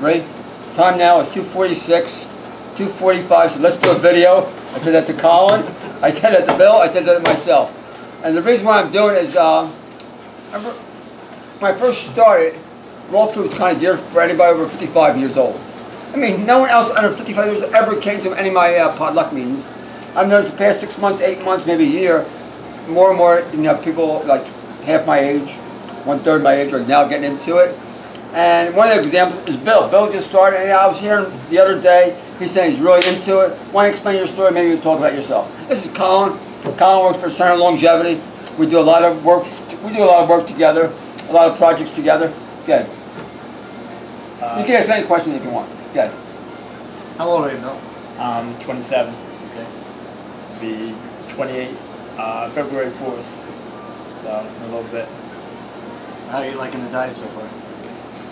Ready? Time now is 2:46, 2:45. So let's do a video. I said that to Colin. I said that to Bill. I said that to myself. And the reason why I'm doing it is, uh, when I first started, raw food was kind of dear for anybody over 55 years old. I mean, no one else under 55 years ever came to any of my uh, potluck meetings. I've noticed the past six months, eight months, maybe a year, more and more, you know, people like half my age, one third my age are now getting into it. And one of the examples is Bill. Bill just started, and I was hearing the other day, he's saying he's really into it. Why don't you explain your story? Maybe you talk about yourself. This is Colin. Colin works for Center Longevity. We do a lot of work. We do a lot of work together, a lot of projects together. Good. Uh, you can ask any questions if you want. Good. How old are you, Bill? I'm 27. Okay. Be 28 uh, February 4th. So in a little bit. How are you liking the diet so far?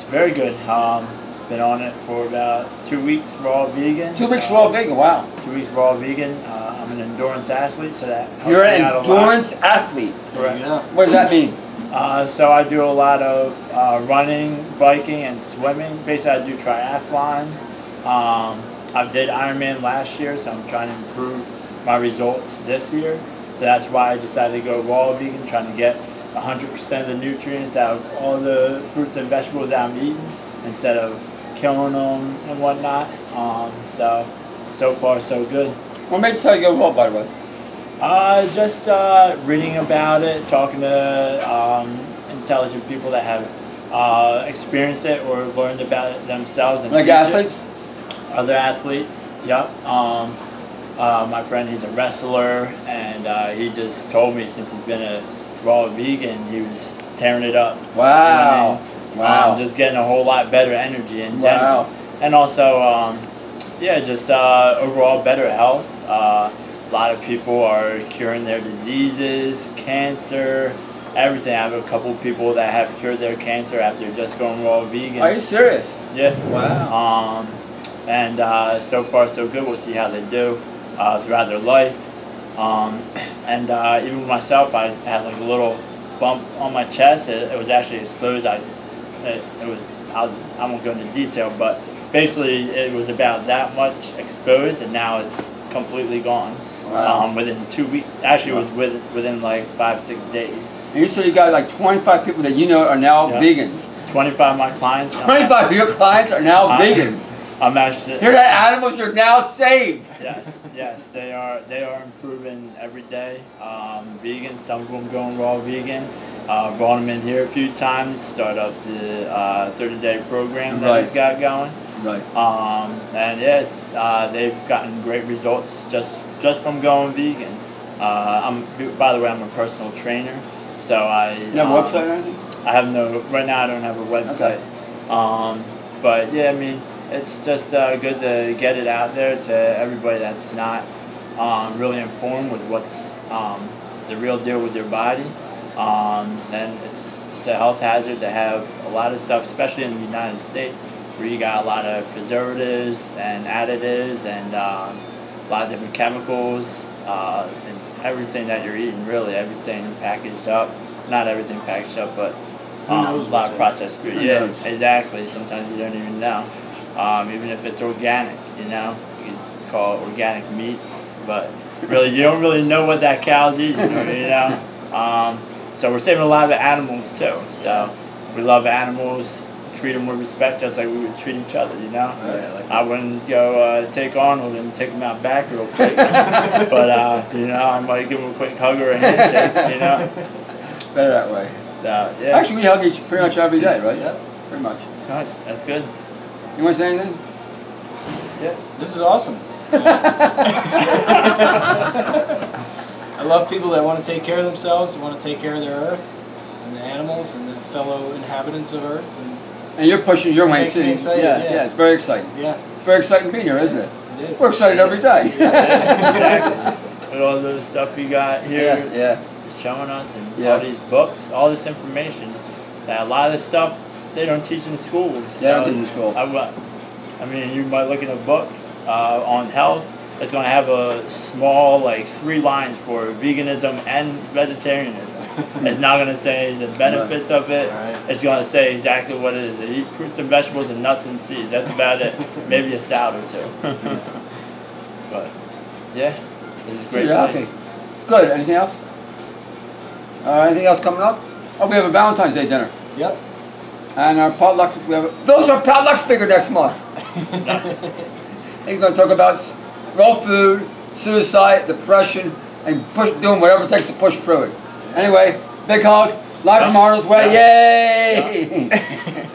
It's very good. Um, been on it for about two weeks raw vegan. Two weeks Uh, raw vegan. Wow. Two weeks raw vegan. Uh, I'm an endurance athlete, so that helps You're me an out a lot. endurance athlete. Correct. Yeah. What does that mean? Uh, so I do a lot of uh, running, biking, and swimming. Basically, I do triathlons. Um, I did Ironman last year, so I'm trying to improve my results this year. So that's why I decided to go raw vegan, trying to get 100% of the nutrients out of all the fruits and vegetables that I'm eating instead of killing them and whatnot. Um, so, so far so good. What made you to go raw, by the way? Uh, just uh, reading about it, talking to um, intelligent people that have uh, experienced it or learned about it themselves. And Like teach it. athletes? Other athletes, yep. Um, uh, my friend, he's a wrestler, and uh, he just told me since he's been a raw vegan, he was tearing it up. Wow. Um, Wow. just getting a whole lot better energy in general. Wow. And also, um, yeah, just uh, overall better health. Uh, a lot of people are curing their diseases, cancer, everything. I have a couple people that have cured their cancer after just going raw vegan. Are you serious? Yeah. Wow. Um, and uh, so far so good. We'll see how they do uh, throughout their life. Um, and uh, even myself, I had like a little bump on my chest. It, it was actually exposed. I it, it was I'll, I won't go into detail, but basically it was about that much exposed, and now it's completely gone. Wow. Um, within two weeks, actually, it was with, within like five six days. And you said you got like 25 people that you know are now Yeah. vegans. Twenty five of my clients. 25 of your clients are now Uh, vegans. I'm actually. Hear that, animals? You're now saved. yes, yes, they are. They are improving every day. Um, vegan, some of them going raw vegan. Uh, brought them in here a few times. Start up the uh, 30-day program that Right. he's got going. Right. Um, and yeah, it's uh, they've gotten great results just just from going vegan. Uh, I'm by the way, I'm a personal trainer, so I. You have a um, website or anything? I have no right now. I don't have a website. Um, but yeah, I mean, it's just uh, good to get it out there to everybody that's not um, really informed with what's um, the real deal with your body. Um, and it's it's a health hazard to have a lot of stuff, especially in the United States, where you got a lot of preservatives and additives and um, a lot of different chemicals uh, and everything that you're eating. Really, everything packaged up. Not everything packaged up, but um, a lot of processed food. Yeah, knows? exactly. Sometimes you don't even know. Um, even if it's organic, you know, you call it organic meats, but really you don't really know what that cow's eating, you know. Um, so we're saving a lot of the animals too. So we love animals, treat them with respect, just like we would treat each other, you know. Right, I like I wouldn't go uh, take Arnold and take him out back real quick, but uh, you know I might give him a quick hug or a handshake, you know. Better that way. So, yeah, Actually, we hug each pretty much every day, right? Yeah. Pretty much. nice. That's good. You want to say anything? Yeah, this is awesome. I love people that want to take care of themselves and want to take care of their earth and the animals and the fellow inhabitants of Earth. And And you're pushing your way Makes too. excited, yeah, yeah. yeah, it's very exciting. yeah, Very exciting being here, isn't it? it is. We're excited every day. exactly. With all the stuff you got here, yeah, yeah. showing us, and Yeah. all these books, all this information, that a lot of this stuff they don't teach in schools. They don't teach in school. I, I mean, you might look in a book uh, on health. It's going to have a small, like three lines for veganism and vegetarianism. it's not gonna say the benefits of it. Right. It's gonna say exactly what it is. Eat fruits and vegetables and nuts and seeds. That's about it. Maybe a salad or two. but yeah, this is a great Yeah, place. okay. Good. Anything else? Uh, anything else coming up? Oh, we have a Valentine's Day dinner. Yep. And our potluck, we have a, Phil's our potluck speaker next month. Nice. He's going to talk about raw food, suicide, depression, and push, doing whatever it takes to push through it. Anyway, big hug. Live from Arnold's Way. Yay!